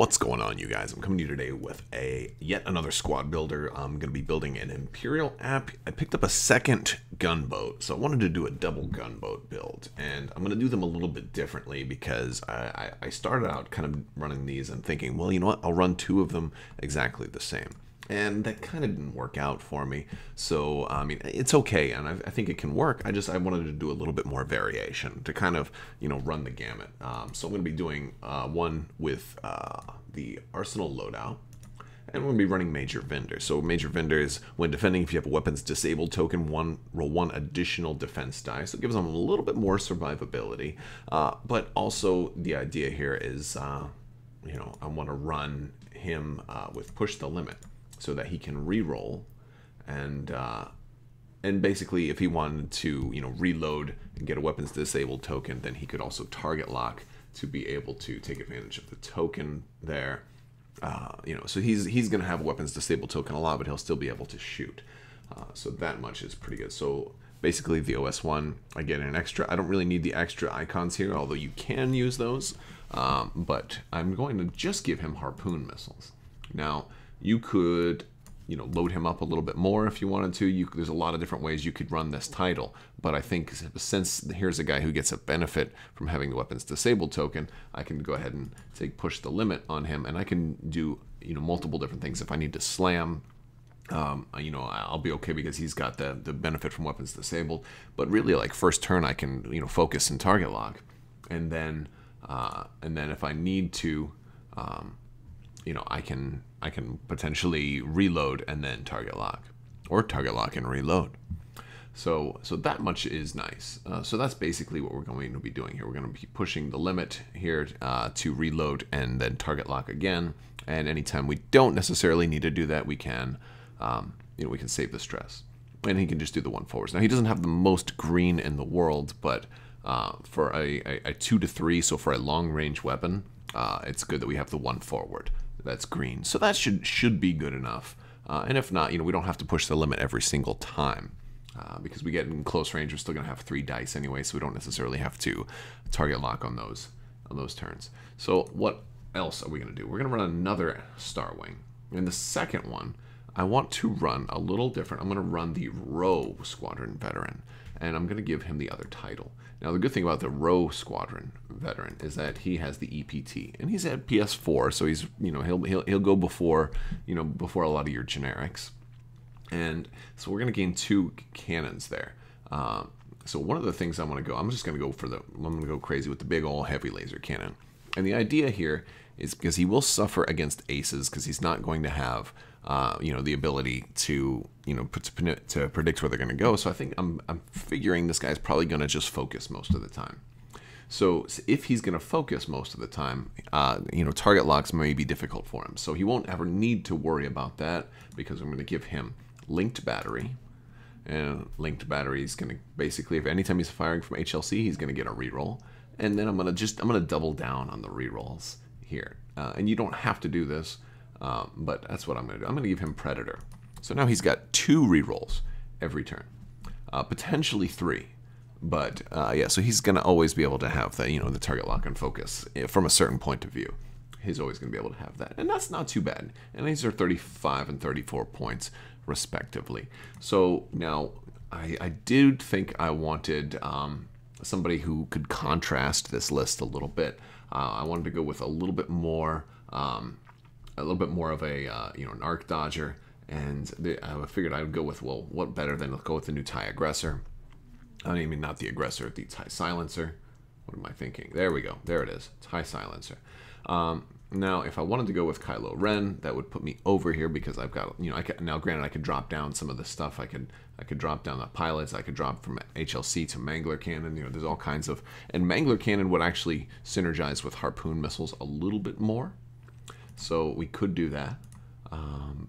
What's going on, you guys? I'm coming to you today with a yet another squad builder. I'm going to be building an Imperial app. I picked up a second gunboat, so I wanted to do a double gunboat build, and I'm going to do them a little bit differently because I, I, started out kind of running these and thinking, well, you know what? I'll run two of them exactly the same and that kind of didn't work out for me. So I mean, it's okay, and I, I, think it can work. I just I wanted to do a little bit more variation to kind of you know run the gamut. Um, so I'm going to be doing uh, one with uh, the Arsenal loadout. And we're going to be running Major Vynder. So Major Vynder is when defending, if you have a weapons disabled token, one roll one additional defense die. So it gives them a little bit more survivability. Uh, but also the idea here is, uh, you know, I want to run him uh, with push the limit so that he can re-roll. And uh, and basically if he wanted to you know reload and get a weapons disabled token then he could also target lock to be able to take advantage of the token there. Uh, you know so he's he's gonna have a weapons disabled token a lot but he'll still be able to shoot. Uh, so that much is pretty good. So basically the OS1 I get an extra I don't really need the extra icons here although you can use those. Um, but I'm going to just give him harpoon missiles. Now you could you know load him up a little bit more if you wanted to. You there's a lot of different ways you could run this title but i think since here's a guy who gets a benefit from having the weapons disabled token i can go ahead and say push the limit on him and i can do you know multiple different things. If i need to slam um, you know, I'll be okay because he's got the, the benefit from weapons disabled. But really, like first turn, I can you know focus and target lock, and then uh, and then if I need to, um, you know, I can I can potentially reload and then target lock, or target lock and reload. So, so that much is nice. Uh, so that's basically what we're going to be doing here. We're going to be pushing the limit here uh, to reload and then target lock again. And anytime we don't necessarily need to do that, we can, um, you know, we can save the stress. And he can just do the one forwards. Now he doesn't have the most green in the world, but uh, for a, a, a, two to three, so for a long range weapon, uh, it's good that we have the one forward that's green. So that should should be good enough. Uh, and if not, you know, we don't have to push the limit every single time. Uh, because we get in close range, we're still going to have three dice anyway, so we don't necessarily have to target lock on those on those turns. So what else are we going to do? We're going to run another Star Wing. And the second one, I want to run a little different. I'm going to run the Rho Squadron Veteran, and I'm going to give him the other title. Now, the good thing about the Rho Squadron veteran is that he has the EPT, and he's at PS4, so he's you know he'll he'll he'll go before you know before a lot of your generics, and so we're gonna gain two cannons there. Uh, so one of the things I want to go, I'm just gonna go for the I'm gonna go crazy with the big old heavy laser cannon, and the idea here is because he will suffer against aces because he's not going to have uh, you know the ability to you know to, to predict where they're going to go. So I think I'm I'm figuring this guy's probably going to just focus most of the time. So if he's going to focus most of the time, uh, you know, target locks may be difficult for him. So he won't ever need to worry about that because I'm going to give him linked battery. And linked battery is going to basically, if anytime he's firing from HLC, he's going to get a reroll. And then I'm going to just, I'm going to double down on the rerolls here. Uh, and you don't have to do this, um, but that's what I'm going to do. I'm going to give him Predator. So now he's got two rerolls every turn, uh, potentially three. But uh, yeah, so he's going to always be able to have the, you know, the target lock and focus eh, from a certain point of view. He's always going to be able to have that. And that's not too bad. And these are 35 and 34 points, respectively. So now I, I did think I wanted um, somebody who could contrast this list a little bit. Uh, I wanted to go with a little bit more, um, a little bit more of a uh, you know an arc dodger, and I figured I would go with well, what better than go with the new TIE aggressor. I mean not the aggressor, the TIE silencer. What am I thinking? There we go. There it is. TIE silencer. Um, now, if I wanted to go with Kylo Ren, that would put me over here because I've got, you know, I can, now granted I could drop down some of the stuff. I could, I could drop down the pilots. I could drop from HLC to Mangler cannon. You know, there's all kinds of, and Mangler cannon would actually synergize with harpoon missiles a little bit more. So we could do that. Um,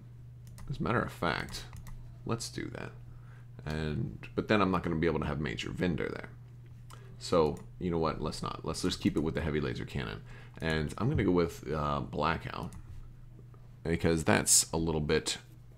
as a matter of fact, let's do that. And but then I'm not going to be able to have Major Vynder there. So you know what? Let's not. Let's just keep it with the heavy laser cannon. And I'm going to go with uh, Blackout because that's a little bit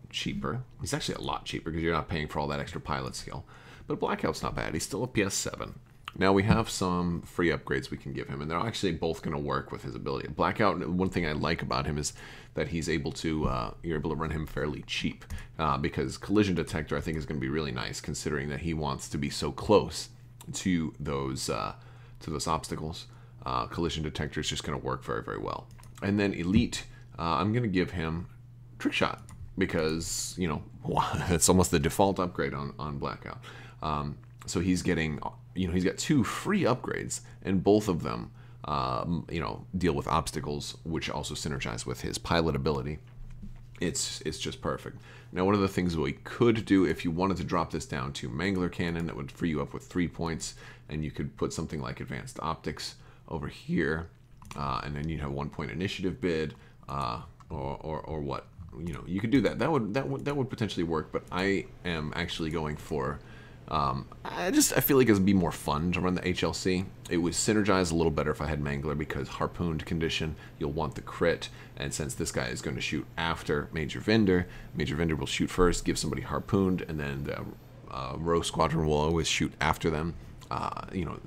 cheaper. He's actually a lot cheaper because you're not paying for all that extra pilot skill. But Blackout's not bad. He's still a PS7. Now we have some free upgrades we can give him, and they're actually both going to work with his ability. Blackout, one thing I like about him is that he's able to, uh, you're able to run him fairly cheap, uh, because Collision Detector I think is going to be really nice, considering that he wants to be so close to those, uh, to those obstacles. Uh, collision Detector is just going to work very, very well. And then Elite, uh, I'm going to give him Trick Shot, because, you know, it's almost the default upgrade on, on Blackout. Um, so he's getting, you know, he's got two free upgrades, and both of them, um, you know, deal with obstacles, which also synergize with his pilot ability. It's it's just perfect. Now, one of the things we could do if you wanted to drop this down to Mangler Cannon, that would free you up with three points, and you could put something like Advanced Optics over here, uh, and then you'd have one point initiative bid, uh, or, or, or what you know you could do that that would that would that would potentially work but i am actually going for um, I just I feel like it'd be more fun to run the HLC. It would synergize a little better if I had Mangler because harpooned condition, you'll want the crit, and since this guy is going to shoot after Major Vynder, Major Vynder will shoot first, give somebody harpooned, and then the uh, Rogue Squadron will always shoot after them. Uh, you know,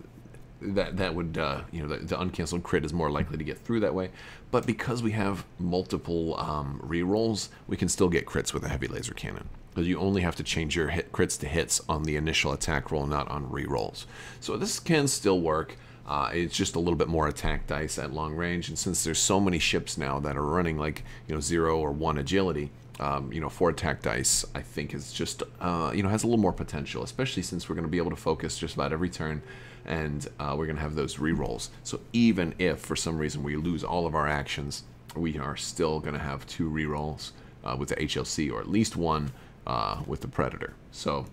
that that would uh, you know the, the, uncanceled crit is more likely to get through that way. But because we have multiple um, rerolls, we can still get crits with a heavy laser cannon you only have to change your hit crits to hits on the initial attack roll, not on rerolls. So this can still work. Uh, it's just a little bit more attack dice at long range, and since there's so many ships now that are running like you know zero or one agility, um, you know four attack dice I think is just uh, you know has a little more potential, especially since we're going to be able to focus just about every turn, and uh, we're going to have those rerolls. So even if for some reason we lose all of our actions, we are still going to have two rerolls uh, with the HLC, or at least one uh, with the Predator. So,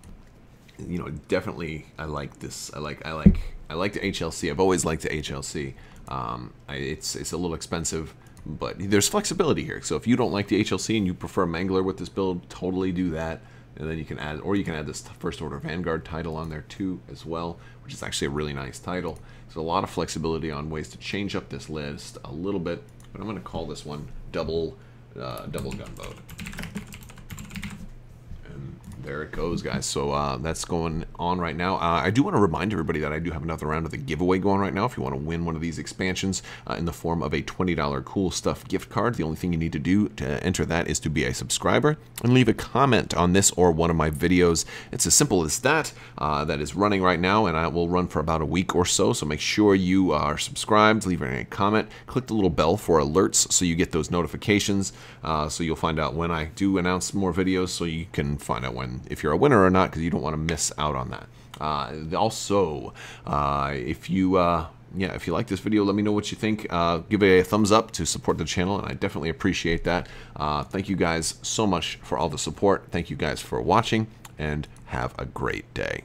you know, definitely I like this. I like I like I like the HLC. I've always liked the HLC. Um, I, it's it's a little expensive, but there's flexibility here. So if you don't like the HLC and you prefer Mangler with this build, totally do that. And then you can add, or you can add this First Order Vanguard title on there too as well, which is actually a really nice title. There's a lot of flexibility on ways to change up this list a little bit, but I'm going to call this one double uh, double gunboat there it goes, guys. So uh, that's going on right now. Uh, I do want to remind everybody that I do have another round of the giveaway going right now. If you want to win one of these expansions uh, in the form of a $20 Cool Stuff gift card, the only thing you need to do to enter that is to be a subscriber and leave a comment on this or one of my videos. It's as simple as that. Uh, that is running right now, and I will run for about a week or so. So make sure you are subscribed, leave a comment, click the little bell for alerts so you get those notifications. Uh, so you'll find out when I do announce more videos, so you can find out when if you're a winner or not because you don't want to miss out on that. Uh, also, uh, if you uh, yeah, if you like this video, let me know what you think. Uh, give it a thumbs up to support the channel, and I definitely appreciate that. Uh, thank you guys so much for all the support. Thank you guys for watching, and have a great day.